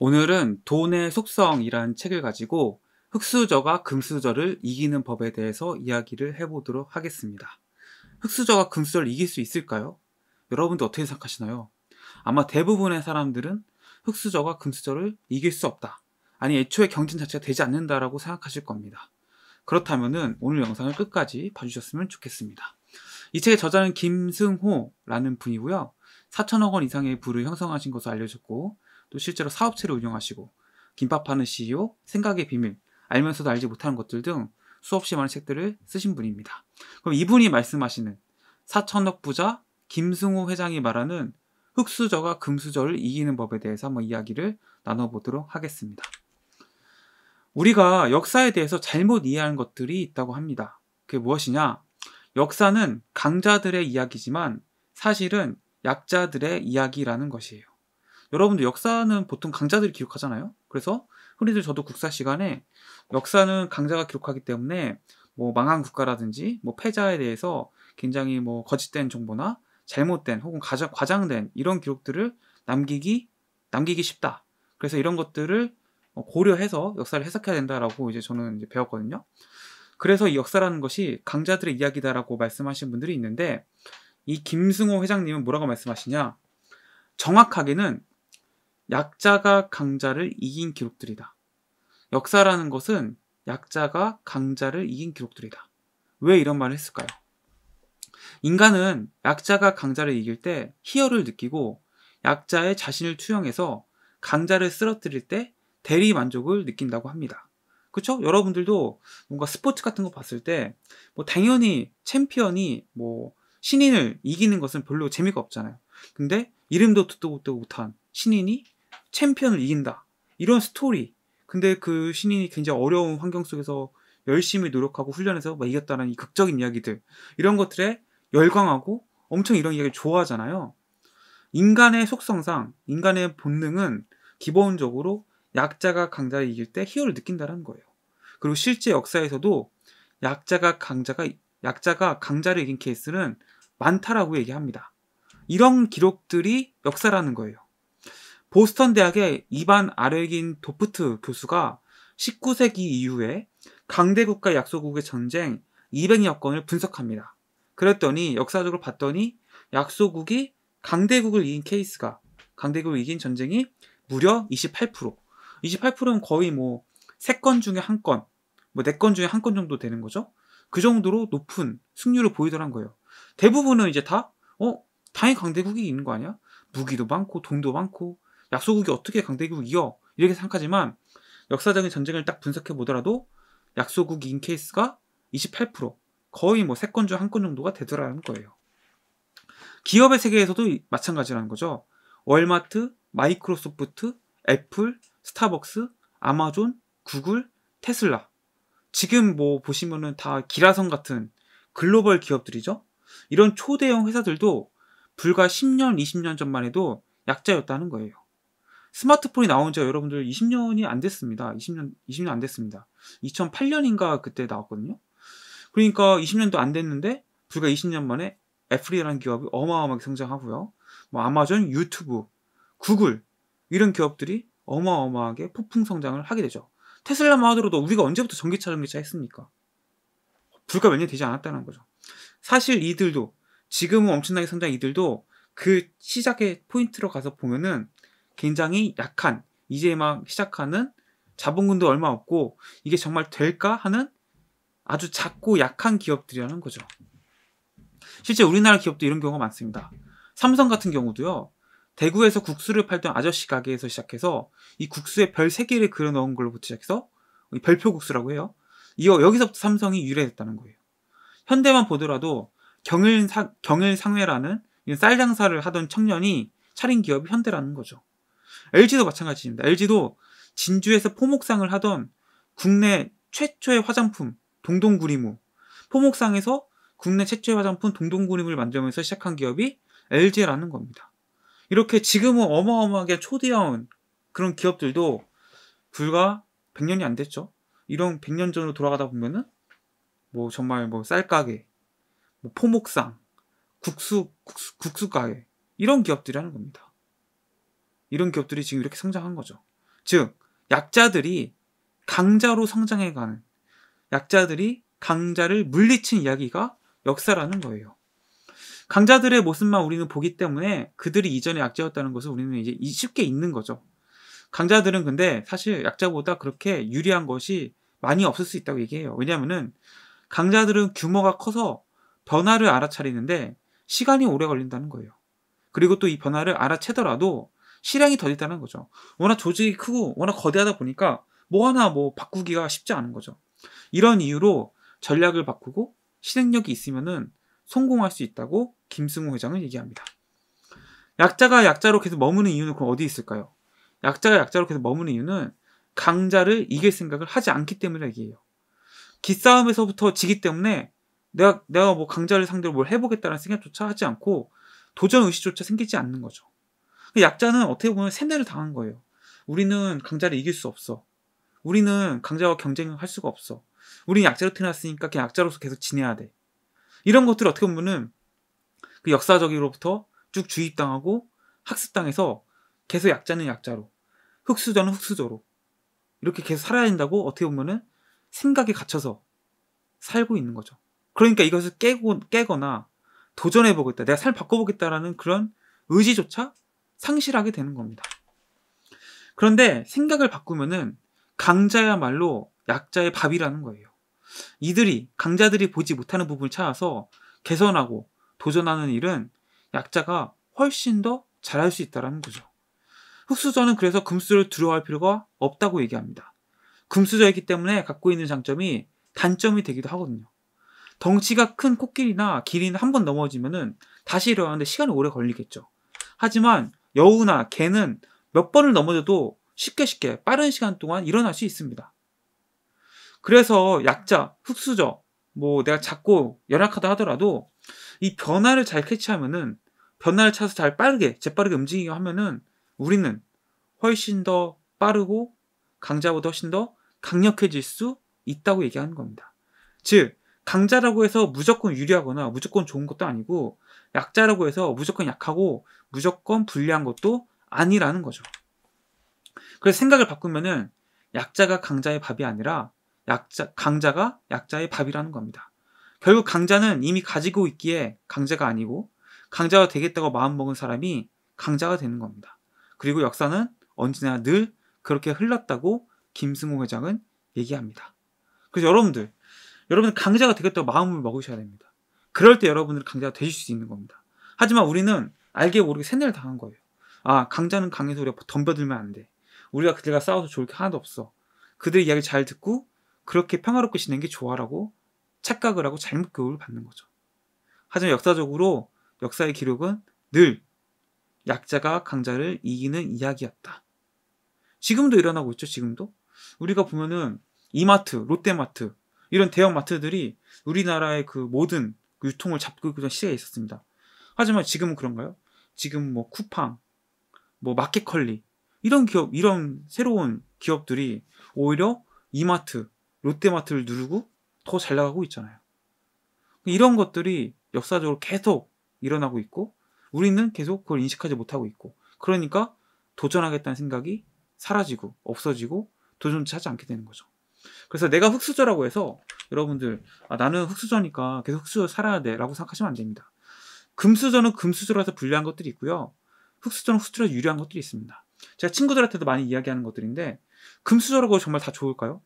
오늘은 돈의 속성이라는 책을 가지고 흑수저가 금수저를 이기는 법에 대해서 이야기를 해보도록 하겠습니다. 흑수저가 금수저를 이길 수 있을까요? 여러분도 어떻게 생각하시나요? 아마 대부분의 사람들은 흑수저가 금수저를 이길 수 없다. 아니 애초에 경진 자체가 되지 않는다라고 생각하실 겁니다. 그렇다면 오늘 영상을 끝까지 봐주셨으면 좋겠습니다. 이 책의 저자는 김승호라는 분이고요. 4천억 원 이상의 부를 형성하신 것으로 알려졌고 또 실제로 사업체를 운영하시고 김밥 파는 CEO, 생각의 비밀, 알면서도 알지 못하는 것들 등 수없이 많은 책들을 쓰신 분입니다. 그럼 이분이 말씀하시는 4천억 부자 김승호 회장이 말하는 흑수저가 금수저를 이기는 법에 대해서 한번 이야기를 나눠보도록 하겠습니다. 우리가 역사에 대해서 잘못 이해하는 것들이 있다고 합니다. 그게 무엇이냐? 역사는 강자들의 이야기지만 사실은 약자들의 이야기라는 것이에요. 여러분들 역사는 보통 강자들이 기록하잖아요. 그래서 흔히들 저도 국사 시간에 역사는 강자가 기록하기 때문에 뭐 망한 국가라든지 뭐 패자에 대해서 굉장히 뭐 거짓된 정보나 잘못된 혹은 과장, 과장된 이런 기록들을 남기기 남기기 쉽다. 그래서 이런 것들을 고려해서 역사를 해석해야 된다라고 이제 저는 이제 배웠거든요. 그래서 이 역사라는 것이 강자들의 이야기다라고 말씀하신 분들이 있는데 이 김승호 회장님은 뭐라고 말씀하시냐? 정확하게는 약자가 강자를 이긴 기록들이다. 역사라는 것은 약자가 강자를 이긴 기록들이다. 왜 이런 말을 했을까요? 인간은 약자가 강자를 이길 때 희열을 느끼고 약자의 자신을 투영해서 강자를 쓰러뜨릴 때 대리 만족을 느낀다고 합니다. 그렇죠? 여러분들도 뭔가 스포츠 같은 거 봤을 때 뭐 당연히 챔피언이 뭐 신인을 이기는 것은 별로 재미가 없잖아요. 근데 이름도 듣도 못한 신인이 챔피언을 이긴다. 이런 스토리. 근데 그 신인이 굉장히 어려운 환경 속에서 열심히 노력하고 훈련해서 막 이겼다는 이 극적인 이야기들. 이런 것들에 열광하고 엄청 이런 이야기를 좋아하잖아요. 인간의 속성상, 인간의 본능은 기본적으로 약자가 강자를 이길 때 희열을 느낀다는 거예요. 그리고 실제 역사에서도 약자가 강자가 약자가 강자를 이긴 케이스는 많다라고 얘기합니다. 이런 기록들이 역사라는 거예요. 보스턴 대학의 이반 아레긴 도프트 교수가 19세기 이후에 강대국과 약소국의 전쟁 200여 건을 분석합니다. 그랬더니 역사적으로 봤더니 약소국이 강대국을 이긴 케이스가 강대국을 이긴 전쟁이 무려 28%. 28%는 거의 뭐 3건 중에 한 건, 뭐 4건 중에 한건 정도 되는 거죠. 그 정도로 높은 승률을 보이더란 거예요. 대부분은 이제 다, 어, 당연히 강대국이 이기는 거 아니야? 무기도 많고, 돈도 많고, 약소국이 어떻게 강대국을 이겨? 이렇게 생각하지만, 역사적인 전쟁을 딱 분석해 보더라도, 약소국이 이긴 케이스가 28%, 거의 뭐 3건 중 한 건 정도가 되더라는 거예요. 기업의 세계에서도 마찬가지라는 거죠. 월마트, 마이크로소프트, 애플, 스타벅스, 아마존, 구글, 테슬라. 지금 뭐 보시면은 다 기라성 같은 글로벌 기업들이죠. 이런 초대형 회사들도 불과 10년, 20년 전만 해도 약자였다는 거예요. 스마트폰이 나온 지가 여러분들 20년이 안 됐습니다. 20년, 20년 안 됐습니다. 2008년인가 그때 나왔거든요. 그러니까 20년도 안 됐는데 불과 20년 만에 애플이라는 기업이 어마어마하게 성장하고요. 뭐 아마존, 유튜브, 구글 이런 기업들이 어마어마하게 폭풍 성장을 하게 되죠. 테슬라만 하더라도 우리가 언제부터 전기차 전기차 했습니까? 불과 몇 년 되지 않았다는 거죠. 사실 이들도 지금은 엄청나게 성장 이들도 그 시작의 포인트로 가서 보면은 굉장히 약한 이제 막 시작하는 자본금도 얼마 없고 이게 정말 될까 하는 아주 작고 약한 기업들이라는 거죠. 실제 우리나라 기업도 이런 경우가 많습니다. 삼성 같은 경우도요. 대구에서 국수를 팔던 아저씨 가게에서 시작해서 이 국수에 별 3개를 그려 넣은 걸로부터 시작해서 별표 국수라고 해요. 이거 여기서부터 삼성이 유래됐다는 거예요. 현대만 보더라도 경일 사, 경일 상회라는 쌀 장사를 하던 청년이 차린 기업이 현대라는 거죠. LG도 마찬가지입니다. LG도 진주에서 포목상을 하던 국내 최초의 화장품 동동구리무 포목상에서 국내 최초의 화장품 동동구리무를 만들면서 시작한 기업이 LG라는 겁니다. 이렇게 지금은 어마어마하게 초대형 그런 기업들도 불과 100년이 안 됐죠. 이런 100년 전으로 돌아가다 보면은 뭐 정말 뭐 쌀가게, 뭐 포목상, 국수, 국수, 국수 가게 이런 기업들이 하는 겁니다. 이런 기업들이 지금 이렇게 성장한 거죠. 즉 약자들이 강자로 성장해가는 약자들이 강자를 물리친 이야기가 역사라는 거예요. 강자들의 모습만 우리는 보기 때문에 그들이 이전에 약자였다는 것을 우리는 이제 쉽게 잊는 거죠. 강자들은 근데 사실 약자보다 그렇게 유리한 것이 많이 없을 수 있다고 얘기해요. 왜냐하면은 강자들은 규모가 커서 변화를 알아차리는데 시간이 오래 걸린다는 거예요. 그리고 또 이 변화를 알아채더라도 실행이 더디다는 거죠. 워낙 조직이 크고 워낙 거대하다 보니까 뭐 하나 뭐 바꾸기가 쉽지 않은 거죠. 이런 이유로 전략을 바꾸고 실행력이 있으면은 성공할 수 있다고 김승호 회장은 얘기합니다. 약자가 약자로 계속 머무는 이유는 그럼 어디 있을까요? 약자가 약자로 계속 머무는 이유는 강자를 이길 생각을 하지 않기 때문에 얘기해요. 기싸움에서부터 지기 때문에 내가 내가 뭐 강자를 상대로 뭘 해보겠다는 생각조차 하지 않고 도전 의식조차 생기지 않는 거죠. 그 약자는 어떻게 보면 세뇌를 당한 거예요. 우리는 강자를 이길 수 없어. 우리는 강자와 경쟁을 할 수가 없어. 우리는 약자로 태어났으니까 그냥 약자로서 계속 지내야 돼. 이런 것들을 어떻게 보면은 그 역사적으로부터 쭉 주입당하고 학습당해서 계속 약자는 약자로, 흑수저는 흑수저로 이렇게 계속 살아야 된다고 어떻게 보면은 생각에 갇혀서 살고 있는 거죠. 그러니까 이것을 깨고 깨거나 도전해보겠다, 내가 삶 바꿔보겠다라는 그런 의지조차 상실하게 되는 겁니다. 그런데 생각을 바꾸면은 강자야말로 약자의 밥이라는 거예요. 이들이 강자들이 보지 못하는 부분을 찾아서 개선하고 도전하는 일은 약자가 훨씬 더 잘할 수 있다는 거죠. 흑수저는 그래서 금수저를 두려워할 필요가 없다고 얘기합니다. 금수저이기 때문에 갖고 있는 장점이 단점이 되기도 하거든요. 덩치가 큰 코끼리나 기린은 한번 넘어지면은 다시 일어나는데 시간이 오래 걸리겠죠. 하지만 여우나 개는 몇 번을 넘어져도 쉽게 쉽게 빠른 시간 동안 일어날 수 있습니다. 그래서 약자, 흑수저, 뭐 내가 작고 연약하다 하더라도 이 변화를 잘 캐치하면은 변화를 찾아서 잘 빠르게 재빠르게 움직이게 하면은 우리는 훨씬 더 빠르고 강자보다 훨씬 더 강력해질 수 있다고 얘기하는 겁니다. 즉 강자라고 해서 무조건 유리하거나 무조건 좋은 것도 아니고 약자라고 해서 무조건 약하고 무조건 불리한 것도 아니라는 거죠. 그래서 생각을 바꾸면은 약자가 강자의 밥이 아니라 약자, 강자가 약자의 밥이라는 겁니다. 결국 강자는 이미 가지고 있기에 강자가 아니고 강자가 되겠다고 마음먹은 사람이 강자가 되는 겁니다. 그리고 역사는 언제나 늘 그렇게 흘렀다고 김승호 회장은 얘기합니다. 그래서 여러분들, 여러분 강자가 되겠다고 마음을 먹으셔야 됩니다. 그럴 때 여러분들 강자가 되실 수 있는 겁니다. 하지만 우리는 알게 모르게 세뇌를 당한 거예요. 아, 강자는 강해서 우리가 덤벼들면 안 돼. 우리가 그들과 싸워서 좋을 게 하나도 없어. 그들의 이야기 잘 듣고 그렇게 평화롭게 지내는 게 좋아라고 착각을 하고 잘못 교육을 받는 거죠. 하지만 역사적으로 역사의 기록은 늘 약자가 강자를 이기는 이야기였다. 지금도 일어나고 있죠, 지금도. 우리가 보면은 이마트, 롯데마트, 이런 대형 마트들이 우리나라의 그 모든 유통을 잡고 있던 시대가 있었습니다. 하지만 지금은 그런가요? 지금 뭐 쿠팡, 뭐 마켓컬리, 이런 기업, 이런 새로운 기업들이 오히려 이마트, 롯데마트를 누르고 더 잘 나가고 있잖아요. 이런 것들이 역사적으로 계속 일어나고 있고 우리는 계속 그걸 인식하지 못하고 있고 그러니까 도전하겠다는 생각이 사라지고 없어지고 도전치 하지 않게 되는 거죠. 그래서 내가 흑수저라고 해서 여러분들 아, 나는 흑수저니까 계속 흑수저 살아야 돼라고 생각하시면 안 됩니다. 금수저는 금수저라서 불리한 것들이 있고요. 흑수저는 흑수저라서 유리한 것들이 있습니다. 제가 친구들한테도 많이 이야기하는 것들인데 금수저라고 정말 다 좋을까요?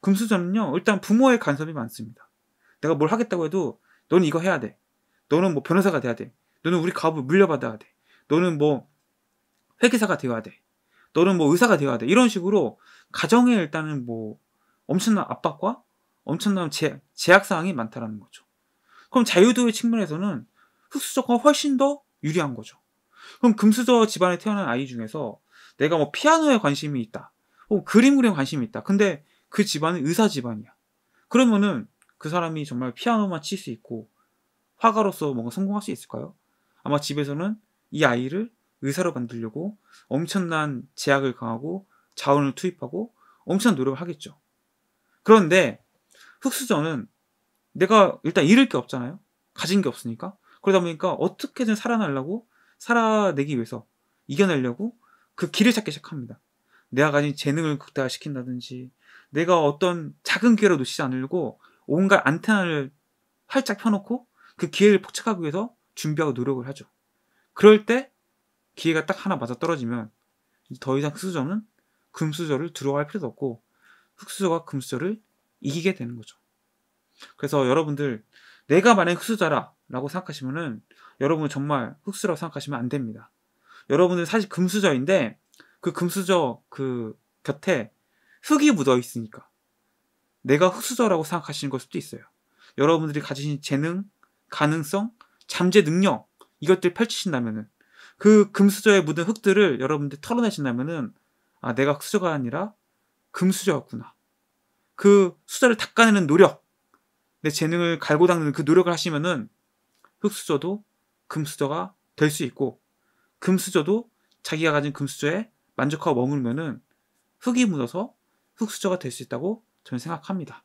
금수저는요, 일단 부모의 간섭이 많습니다. 내가 뭘 하겠다고 해도 너는 이거 해야 돼. 너는 뭐 변호사가 돼야 돼. 너는 우리 가업을 물려받아야 돼. 너는 뭐 회계사가 되어야 돼. 너는 뭐 의사가 되어야 돼. 이런 식으로 가정에 일단은 뭐 엄청난 압박과 엄청난 제, 제약사항이 많다라는 거죠. 그럼 자유도의 측면에서는 흑수저가 훨씬 더 유리한 거죠. 그럼 금수저 집안에 태어난 아이 중에서 내가 뭐 피아노에 관심이 있다. 혹은 그림 그리는 관심이 있다. 근데 그 집안은 의사 집안이야. 그러면은 그 사람이 정말 피아노만 칠 수 있고 화가로서 뭔가 성공할 수 있을까요? 아마 집에서는 이 아이를 의사로 만들려고 엄청난 제약을 강하고 자원을 투입하고 엄청난 노력을 하겠죠. 그런데 흑수저는 내가 일단 잃을 게 없잖아요. 가진 게 없으니까. 그러다 보니까 어떻게든 살아나려고 살아내기 위해서 이겨내려고 그 길을 찾기 시작합니다. 내가 가진 재능을 극대화시킨다든지 내가 어떤 작은 기회를 놓치지 않으려고 온갖 안테나를 활짝 펴놓고 그 기회를 포착하기 위해서 준비하고 노력을 하죠. 그럴 때 기회가 딱 하나 맞아 떨어지면 더 이상 흑수저는 금수저를 두려워할 필요도 없고 흑수저가 금수저를 이기게 되는 거죠. 그래서 여러분들 내가 만약 흑수저라라고 생각하시면은 여러분은 정말 흑수라고 생각하시면 안 됩니다. 여러분은 사실 금수저인데 그 금수저 그 곁에 흙이 묻어 있으니까 내가 흑수저라고 생각하시는 걸 수도 있어요. 여러분들이 가지신 재능, 가능성, 잠재 능력 이것들 펼치신다면은 그 금수저에 묻은 흙들을 여러분들 털어내신다면은 아 내가 흑수저가 아니라 금수저였구나. 그 수저를 닦아내는 노력, 내 재능을 갈고 닦는 그 노력을 하시면은 흑수저도 금수저가 될 수 있고 금수저도 자기가 가진 금수저에 만족하고 머물면은 흙이 묻어서 흙수저가 될 수 있다고 저는 생각합니다.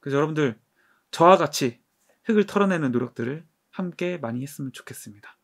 그래서 여러분들 저와 같이 흙을 털어내는 노력들을 함께 많이 했으면 좋겠습니다.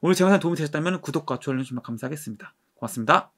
오늘 제 영상 도움이 되셨다면 구독과 좋아요 눌러주시면 감사하겠습니다. 고맙습니다.